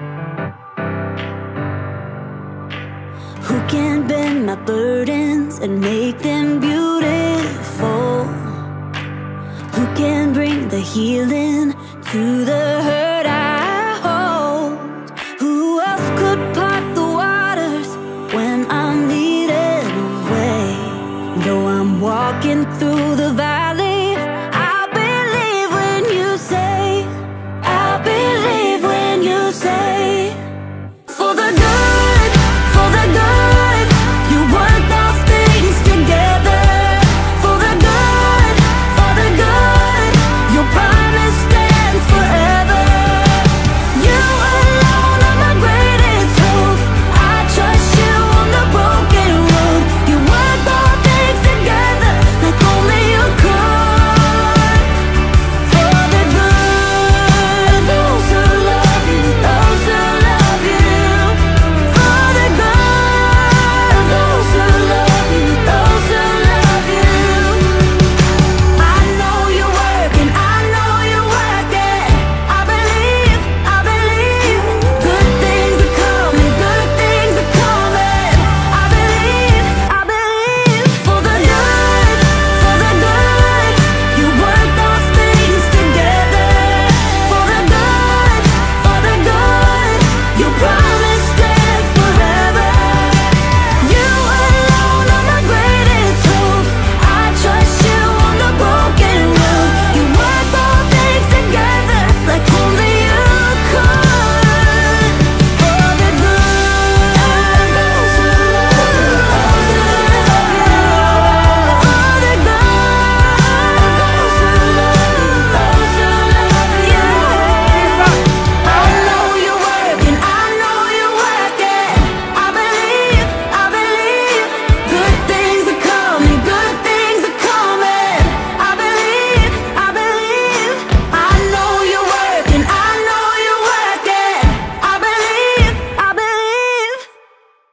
Who can bend my burdens and make them beautiful? Who can bring the healing to the hurt I hold? Who else could part the waters when I'm needed away? Though I'm walking through